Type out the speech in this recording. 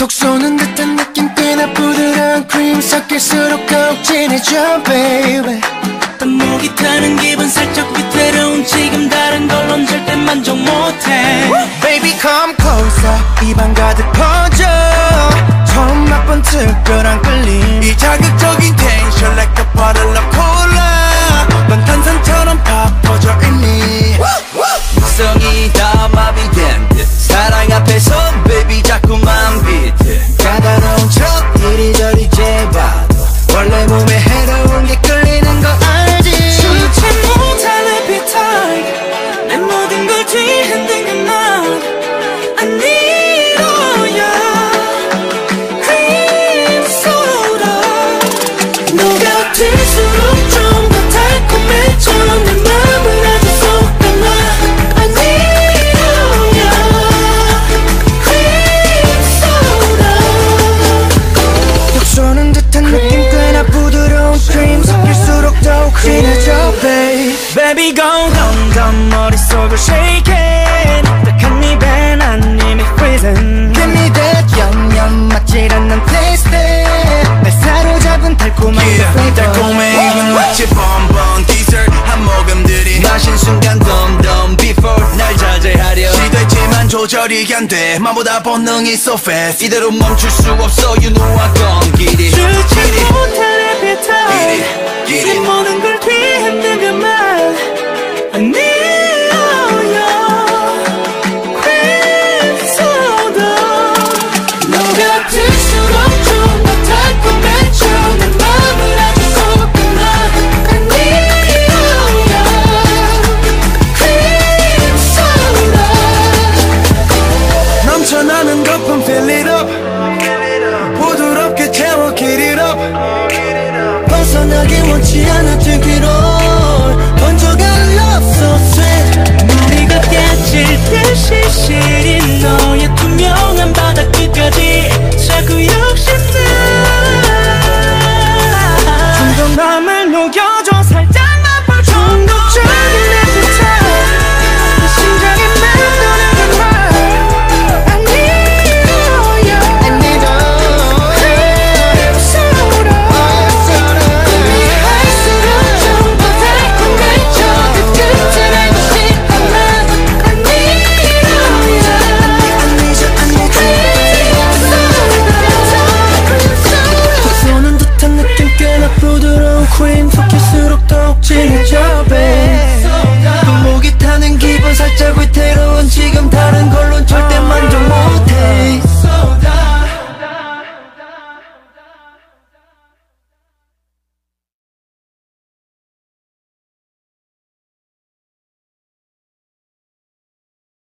톡 쏘는 듯한 느낌 꽤나 부드러운 크림 섞일수록 더욱 진해져 baby. 또 목이 타는 기분 살짝 몸에 해로운 게 끌리는 거 알지? 주체 못할 appetite 내 모든 걸 뒤흔든 Baby go down down 머릿속을 shake it 딱한 입에 난 이미 freezing Give me that 얌얌 맞질 않는 taste 날 사로잡은 달콤한 그 Yeah flavor 달콤해 이건 마치 bonbon dessert 한 모금 들이 마신 순간 덤덤 before 날 자제하려 시도했지만 조절이 안돼 마보다 본능이 so fast 이대로 멈출 수 없어 you know I gone 길이 길이 못할 변치 않아 되기로. 하는 기분 살짝 위태로운 지금 다른 걸론 절대 만족 못해.